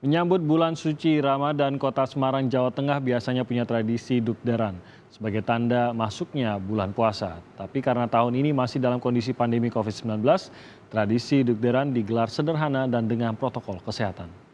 Menyambut bulan suci Ramadan, kota Semarang, Jawa Tengah biasanya punya tradisi dukderan sebagai tanda masuknya bulan puasa. Tapi karena tahun ini masih dalam kondisi pandemi COVID-19, tradisi dukderan digelar sederhana dan dengan protokol kesehatan.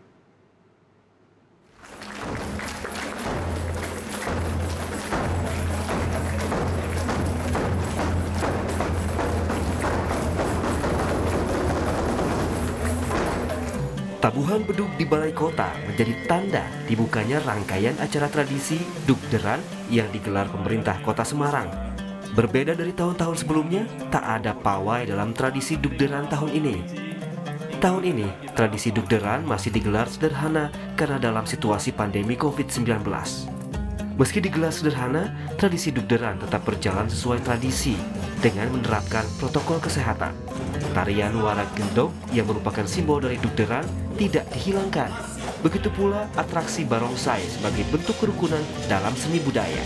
Tabuhan beduk di Balai Kota menjadi tanda dibukanya rangkaian acara tradisi Dukderan yang digelar pemerintah Kota Semarang. Berbeda dari tahun-tahun sebelumnya, tak ada pawai dalam tradisi Dukderan tahun ini. Tahun ini, tradisi Dukderan masih digelar sederhana karena dalam situasi pandemi COVID-19. Meski digelar sederhana, tradisi Dukderan tetap berjalan sesuai tradisi dengan menerapkan protokol kesehatan. Tarian warak gendong yang merupakan simbol dari Dukderan tidak dihilangkan. Begitu pula atraksi barongsai sebagai bentuk kerukunan dalam seni budaya.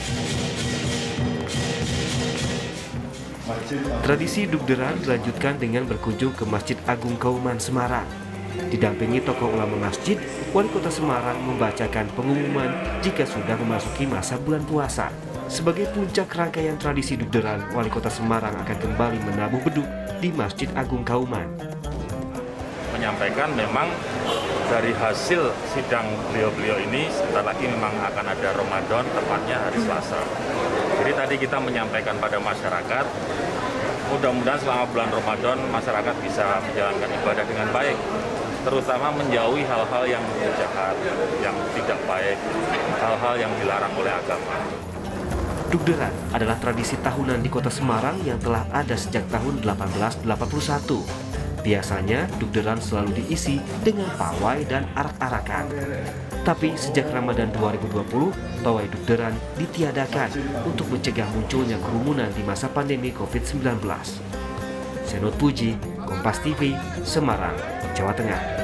Tradisi Dukderan dilanjutkan dengan berkunjung ke Masjid Agung Kauman Semarang. Didampingi tokoh ulama masjid, Wali Kota Semarang membacakan pengumuman jika sudah memasuki masa bulan puasa. Sebagai puncak rangkaian tradisi Dukderan, Wali Kota Semarang akan kembali menabuh beduk di Masjid Agung Kauman. Menyampaikan memang dari hasil sidang beliau-beliau ini sebentar lagi memang akan ada Ramadan tepatnya hari Selasa. Jadi tadi kita menyampaikan pada masyarakat mudah-mudahan selama bulan Ramadan masyarakat bisa menjalankan ibadah dengan baik terutama menjauhi hal-hal yang jahat, yang tidak baik, hal-hal yang dilarang oleh agama. Dugderan adalah tradisi tahunan di kota Semarang yang telah ada sejak tahun 1881. Biasanya, dugderan selalu diisi dengan pawai dan arak-arakan. Tapi sejak Ramadan 2020, pawai dugderan ditiadakan untuk mencegah munculnya kerumunan di masa pandemi COVID-19. Senot Puji, Kompas TV, Semarang, Jawa Tengah.